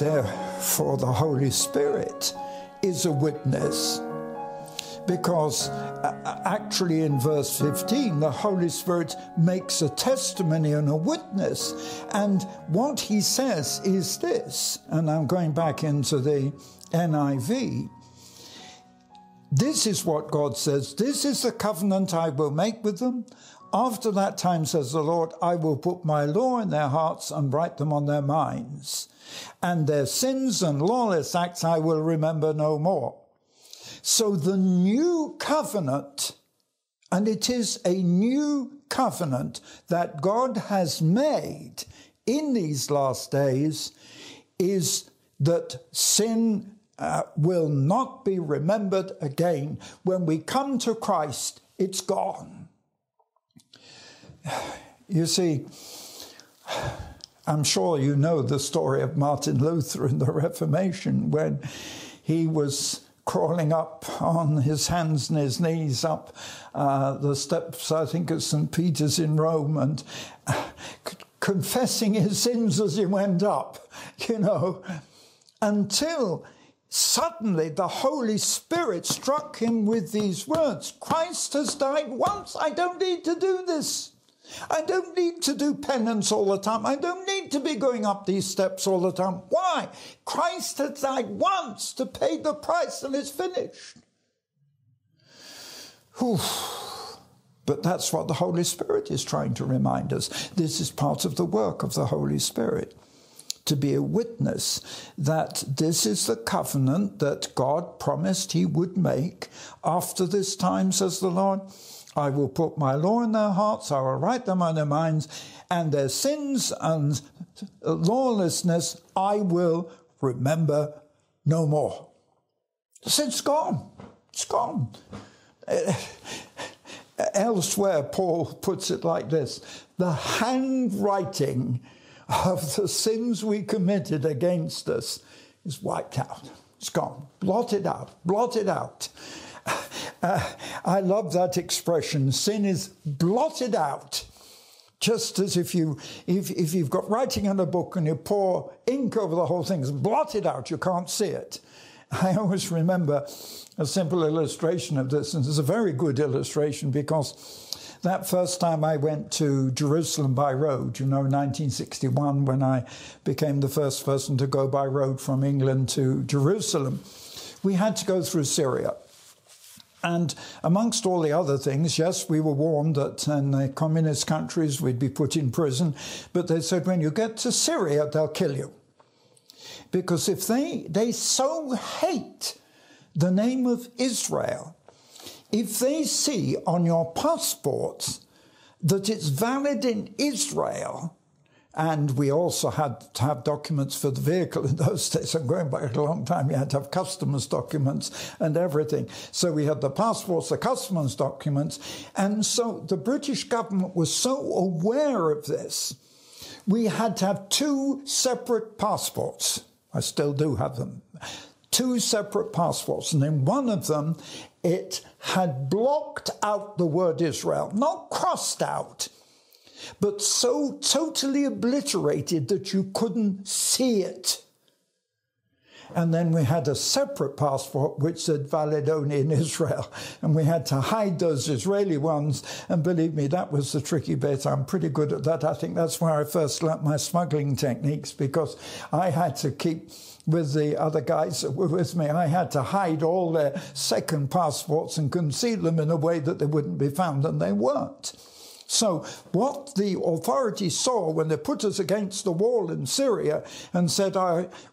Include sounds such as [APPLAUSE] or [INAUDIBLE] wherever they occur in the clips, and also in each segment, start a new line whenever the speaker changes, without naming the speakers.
Therefore, the Holy Spirit is a witness. Because uh, actually in verse 15 the holy spirit makes a testimony and a witness. And what he says is this and i'm going back into the niv this is what god says. This is the covenant i will make with them after that time says the lord i will put my law in their hearts and write them on their minds and their sins and lawless acts I will remember no more. So the new covenant, and it is a new covenant that God has made in these last days, is that sin uh, will not be remembered again. When we come to Christ, it's gone. You see, I'm sure you know the story of Martin Luther in the Reformation when he was crawling up on his hands and his knees up uh, the steps, I think, of St. Peter's in Rome, and uh, confessing his sins as he went up, you know, until suddenly the Holy Spirit struck him with these words Christ has died once, I don't need to do this. I don't need to do penance all the time. I don't need to be going up these steps all the time. Why? Christ has died once to pay the price and it's finished. Whew. But that's what the Holy Spirit is trying to remind us. This is part of the work of the Holy Spirit. To be a witness that this is the covenant that God promised He would make after this time, says the Lord I will put my law in their hearts, I will write them on their minds, and their sins and lawlessness I will remember no more. It's gone. It's gone. Eh, elsewhere, Paul puts it like this the handwriting of the sins we committed against us is wiped out. It's gone. Blotted out. Blotted out. Uh, I love that expression. Sin is blotted out. Just as if you if, if you've got writing on a book and you pour ink over the whole thing, it's blotted out, you can't see it. [LAUGHS] I always remember a simple illustration of this, and it's a very good illustration because that first time I went to Jerusalem by road, you know, 1961, when I became the first person to go by road from England to Jerusalem, we had to go through Syria. And amongst all the other things, yes, we were warned that in the communist countries we'd be put in prison, but they said when you get to Syria, they'll kill you. Because if they, they so hate the name of Israel, if they see on your passports that it's valid in Israel, and we also had to have documents for the vehicle in those [LAUGHS] days. I'm going back a long time. You had to have customs documents and everything. So we had the passports, the customs documents. And so the British government was so aware of this, we had to have two separate passports. I still do have them. Two separate passports. And in one of them, it had blocked out the word Israel, not crossed out but so totally obliterated that you couldn't see it. And then we had a separate passport which said valid only in [LAUGHS] Israel. And we had to hide those Israeli ones. And believe me, that was the tricky bit. I'm pretty good at that. I think that's where I first learnt my smuggling techniques because I had to keep with the other guys that were with me, I had to hide all their second passports and conceal them in a way that they wouldn't be found, and they weren't. So, what the authorities saw when they put us against the wall in Syria and said,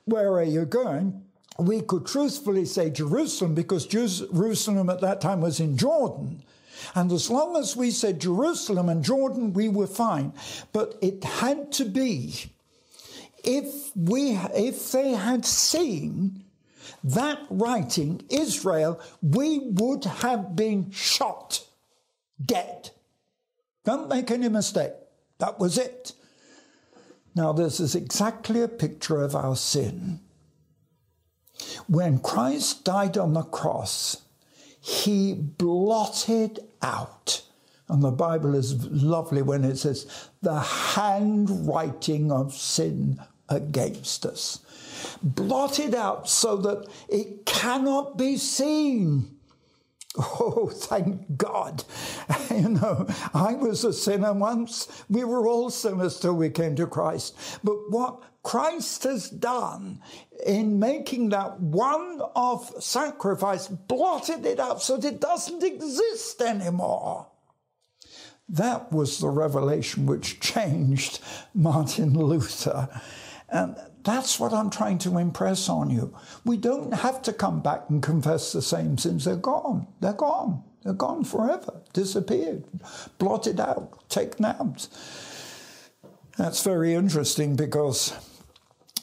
Where are you going? we could truthfully say Jerusalem because Jerusalem at that time was in Jordan. And as long as we said Jerusalem and Jordan, we were fine. But it had to be if we if they had seen that writing Israel, we would have been shot dead. Don't make any mistake. That was it. Now, this is exactly a picture of our sin. When Christ died on the cross, he blotted out, and the Bible is lovely when it says, the handwriting of sin against us. blotted out so that it cannot be seen. [LAUGHS] Oh, thank God. [LAUGHS] You know, I was a sinner once. We were all sinners till we came to Christ. But what Christ has done in making that one off sacrifice, blotted it out so that it doesn't exist anymore. That was the revelation which changed [LAUGHS] Martin Luther. And that's what I'm trying to impress on you. We don't have to come back and confess the same sins. They're gone. They're gone. They're gone forever, disappeared, blotted out, taken out. That's very interesting because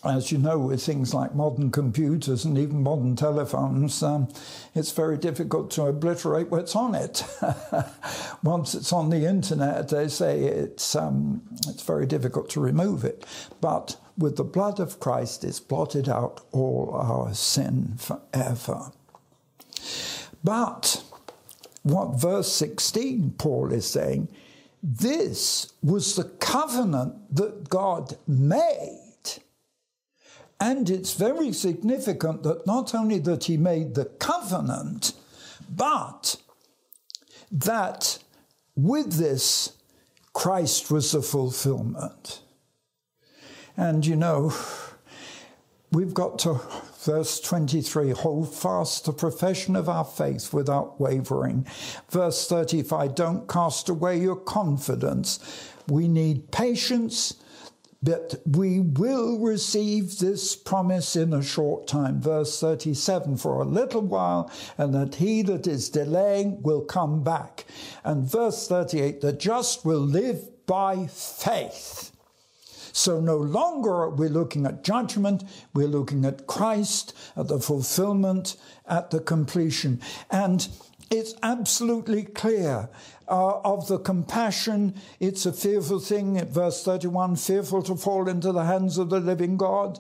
as you know, with things like modern computers and even modern telephones, um, it's very difficult to obliterate what's on it. [LAUGHS] Once it's on the internet, they say it's, um, it's very difficult to remove it. But with the blood of Christ, it's blotted out all our sin forever. But what verse 16, Paul is saying, this was the covenant that God made and it's very significant that not only that he made the covenant, but that with this, Christ was the fulfillment. And you know, we've got to, verse 23, hold fast the profession of our faith without wavering. Verse 35, don't cast away your confidence. We need patience but we will receive this promise in a short time. Verse 37 for a little while, and that he that is delaying will come back. And verse 38 the just will live by faith. So no longer are we looking at judgment, we're looking at Christ, at the fulfillment, at the completion. And it's absolutely clear uh, of the compassion. It's a fearful thing, verse 31, fearful to fall into the hands of the living God.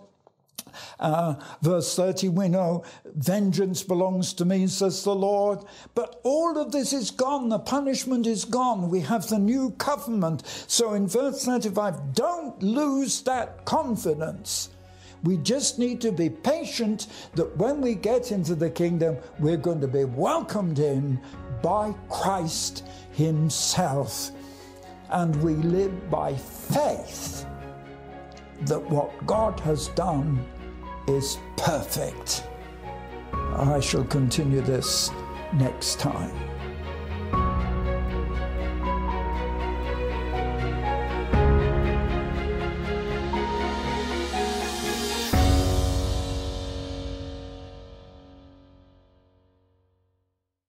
Uh, verse 30, we know, vengeance belongs to me, says the Lord. But all of this is gone. The punishment is gone. We have the new covenant. So in verse 35, don't lose that confidence. We just need to be patient that when we get into the kingdom, we're going to be welcomed in by Christ Himself. And we live by faith that what God has done is perfect. I shall continue this next time.